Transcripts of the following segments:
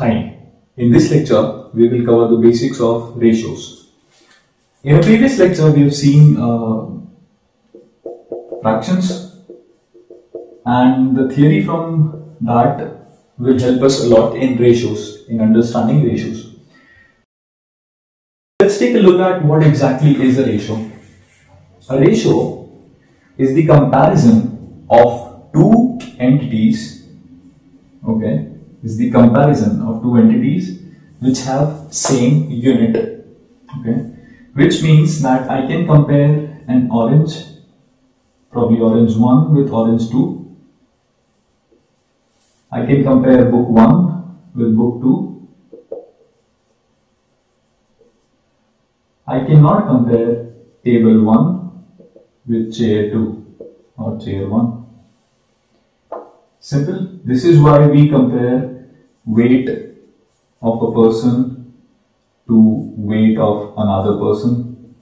Hi, in this lecture we will cover the basics of ratios. In a previous lecture we have seen uh, fractions and the theory from that will help us a lot in ratios, in understanding ratios. Let's take a look at what exactly is a ratio. A ratio is the comparison of two entities, okay, is the comparison of two entities which have same unit, okay, which means that I can compare an orange, probably orange 1 with orange 2 I can compare book 1 with book 2. I cannot compare table 1 with chair 2 or chair 1. Simple. This is why we compare weight of a person to weight of another person.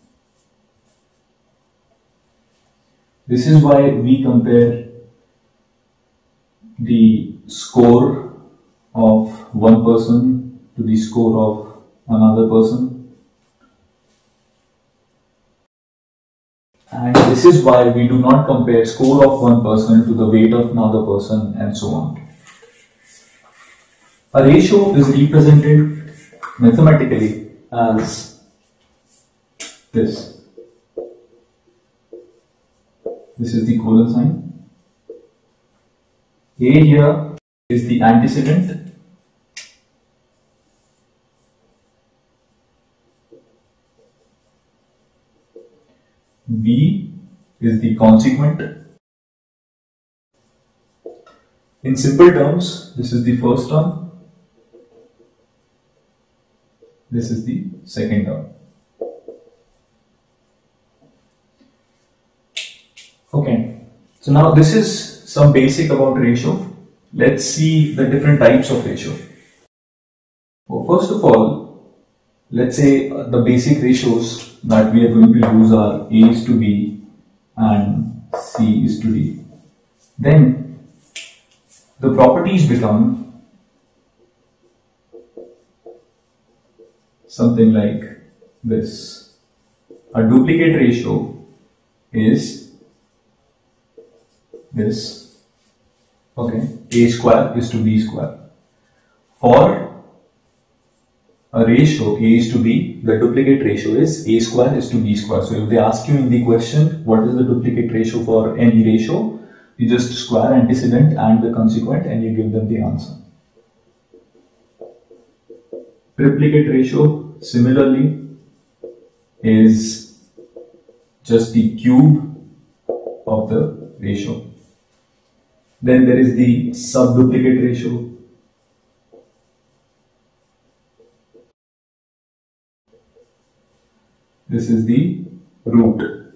This is why we compare the score of one person to the score of another person. And this is why we do not compare score of one person to the weight of another person and so on. A ratio is represented mathematically as this. This is the colon sign. A here is the antecedent B is the consequent. In simple terms, this is the first term, this is the second term. Okay, so now this is some basic about ratio let's see the different types of ratio. Well, first of all, let's say the basic ratios that we are going to use are A to B and C is to D. Then the properties become something like this. A duplicate ratio is this okay a square is to b square for a ratio a is to b the duplicate ratio is a square is to b square. So if they ask you in the question what is the duplicate ratio for any ratio you just square antecedent and the consequent and you give them the answer. Triplicate ratio similarly is just the cube of the ratio. Then there is the subduplicate ratio. This is the root,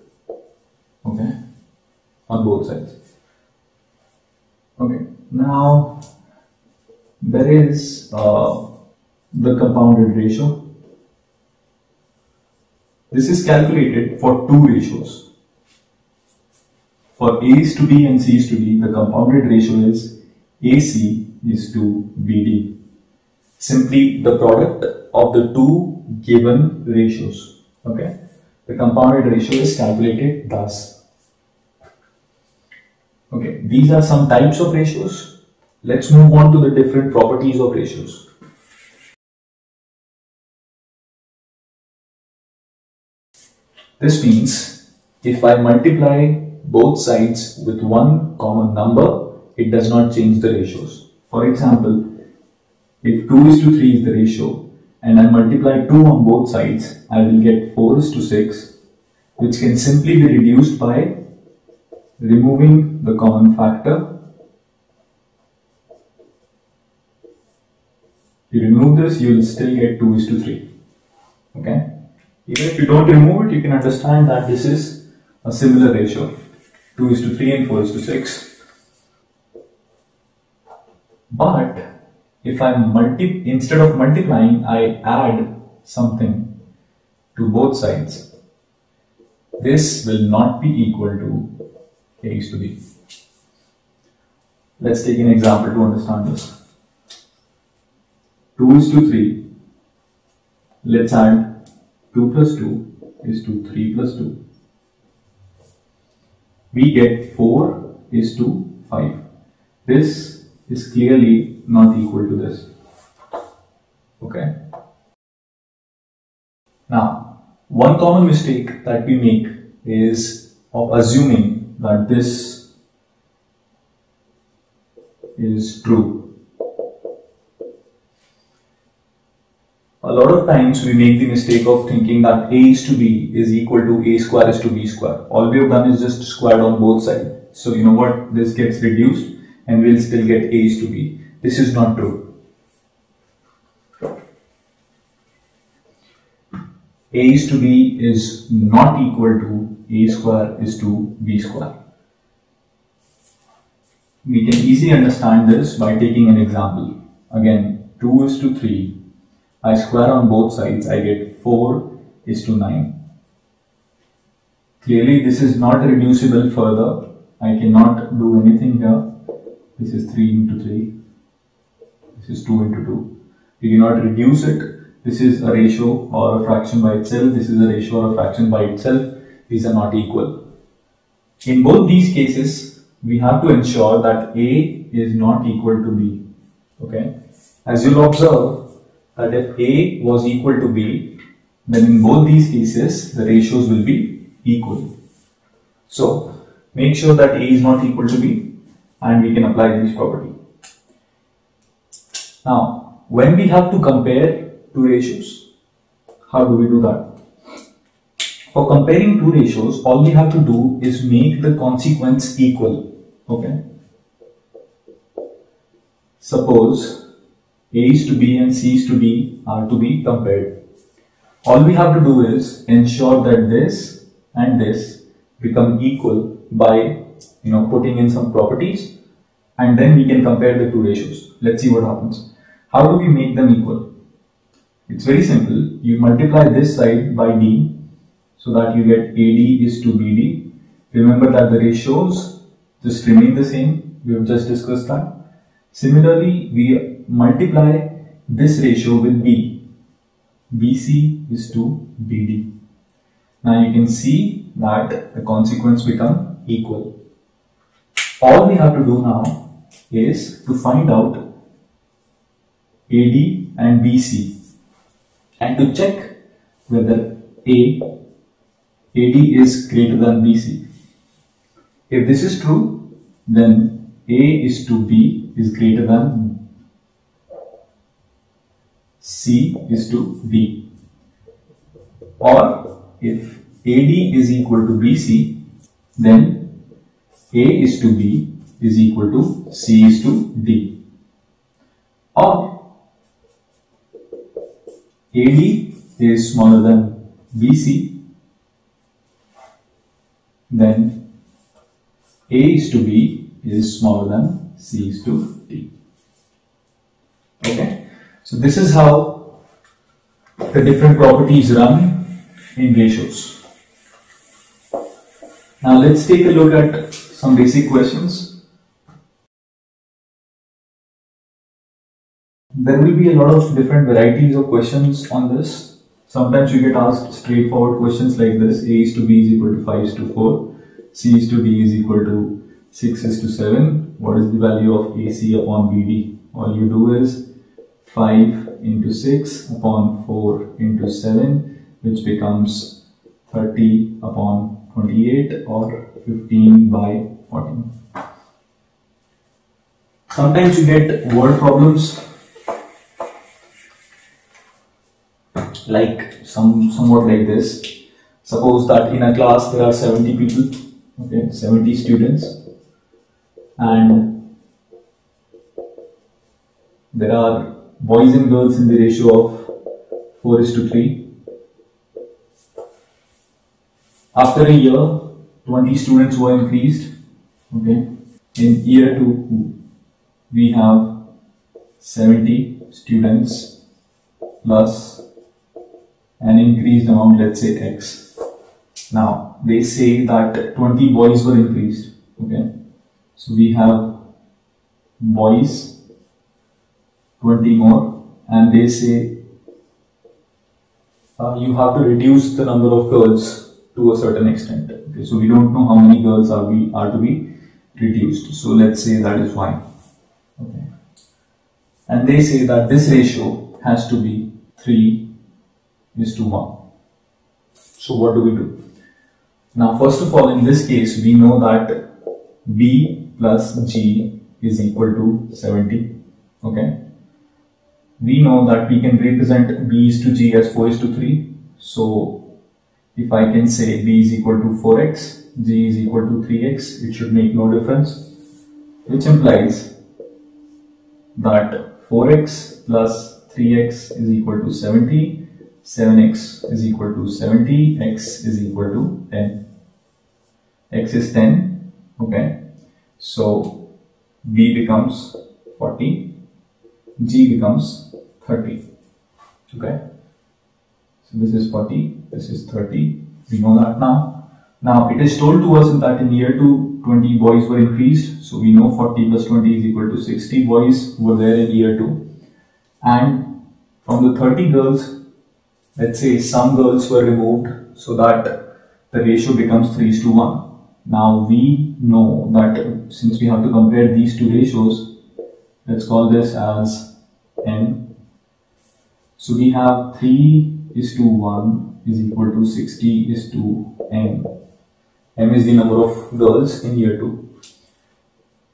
okay, on both sides. Okay, now there is uh, the compounded ratio. This is calculated for two ratios. For A is to B and C is to D, the compounded ratio is AC is to BD. Simply the product of the two given ratios. Okay. The compounded ratio is calculated thus. Okay. These are some types of ratios. Let's move on to the different properties of ratios. This means if I multiply both sides with one common number, it does not change the ratios. For example, if 2 is to 3 is the ratio and I multiply 2 on both sides, I will get 4 is to 6 which can simply be reduced by removing the common factor. You remove this, you will still get 2 is to 3. Okay? Even if you don't remove it, you can understand that this is a similar ratio. 2 is to 3 and 4 is to 6. But if I multi instead of multiplying, I add something to both sides. This will not be equal to a is to b. Let's take an example to understand this. 2 is to 3. Let's add 2 plus 2 is to 3 plus 2. We get 4 is to 5. This is clearly not equal to this. Okay. Now, one common mistake that we make is of assuming that this is true. A lot of times we make the mistake of thinking that a is to b is equal to a square is to b square. All we have done is just squared on both sides. So you know what? This gets reduced and we'll still get a is to b. This is not true. a is to b is not equal to a square is to b square. We can easily understand this by taking an example. Again, 2 is to 3. I square on both sides, I get 4 is to 9. Clearly, this is not reducible further. I cannot do anything here. This is 3 into 3. This is 2 into 2. You cannot reduce it this is a ratio or a fraction by itself, this is a ratio or a fraction by itself, these are not equal. In both these cases, we have to ensure that A is not equal to B. Okay. As you'll observe that if A was equal to B, then in both these cases, the ratios will be equal. So, make sure that A is not equal to B and we can apply this property. Now, when we have to compare two ratios. How do we do that? For comparing two ratios, all we have to do is make the consequents equal. Okay. Suppose A is to B and C is to D are to be compared. All we have to do is ensure that this and this become equal by you know putting in some properties and then we can compare the two ratios. Let's see what happens. How do we make them equal? It's very simple. You multiply this side by D so that you get AD is to BD. Remember that the ratios just remain the same. We have just discussed that. Similarly, we multiply this ratio with B. BC is to BD. Now you can see that the consequents become equal. All we have to do now is to find out AD and BC and to check whether A AD is greater than BC. If this is true, then A is to B is greater than C is to D. Or if AD is equal to BC, then A is to B is equal to C is to D. Or AD is smaller than BC, then A is to B is smaller than C is to D. Okay, so this is how the different properties run in ratios. Now let's take a look at some basic questions. There will be a lot of different varieties of questions on this. Sometimes you get asked straightforward questions like this. A is to B is equal to 5 is to 4. C is to D is equal to 6 is to 7. What is the value of AC upon BD? All you do is 5 into 6 upon 4 into 7 which becomes 30 upon 28 or 15 by 14. Sometimes you get word problems like some somewhat like this. Suppose that in a class there are 70 people, okay, 70 students, and there are boys and girls in the ratio of 4 is to 3. After a year, 20 students were increased. Okay. In year 2, we have 70 students plus an increased amount, let's say x. Now, they say that 20 boys were increased. Okay. So we have boys 20 more and they say uh, you have to reduce the number of girls to a certain extent. Okay, so we don't know how many girls are we are to be reduced. So let's say that is y. Okay. And they say that this ratio has to be 3 is to 1. So what do we do? Now first of all in this case we know that b plus g is equal to 70. Okay. We know that we can represent b is to g as 4 is to 3. So if I can say b is equal to 4x, g is equal to 3x, it should make no difference. Which implies that 4x plus 3x is equal to 70, 7x is equal to 70, x is equal to 10. x is 10, okay. So b becomes 40, g becomes 30, okay. So this is 40, this is 30, we know that now. Now it is told to us that in year 2, 20 boys were increased. So we know 40 plus 20 is equal to 60 boys were there in year 2. And from the 30 girls, let's say some girls were removed so that the ratio becomes 3 to 1. Now we know that since we have to compare these two ratios, let's call this as n. So we have 3 is to 1 is equal to 60 is to n. m is the number of girls in year 2.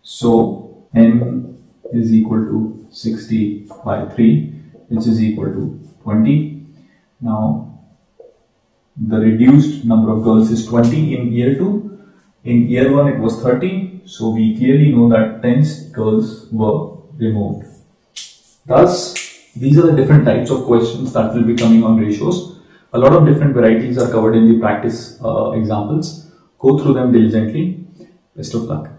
So n is equal to 60 by 3 which is equal to 20. Now the reduced number of girls is 20 in year 2 in year 1 it was 30, so we clearly know that 10 girls were removed. Thus, these are the different types of questions that will be coming on ratios. A lot of different varieties are covered in the practice uh, examples. Go through them diligently. Best of luck.